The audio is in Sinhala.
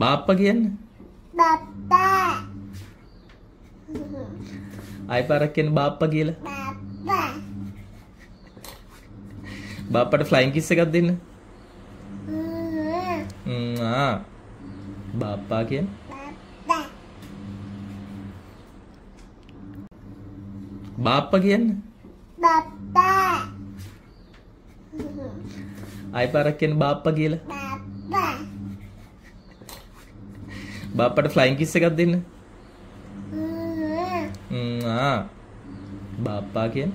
බාප්පා කියන්න. බප්පා ආයි පාරක් කියන්න බාප්පා කියලා. බප්පා බාප්පට ෆ්ලයින් කිස් එකක් දෙන්න. හ්ම් ම්ම් ආ. බාප්පා කියන්න. බප්පා බාප්පා කියන්න. බප්පා ආයි පාරක් කියන්න බාප්පා කියලා. බප්පා බාප්පට ෆ්ලයින් කිස් එකක් දෙන්න. ආ. බාප්පා කියන්න.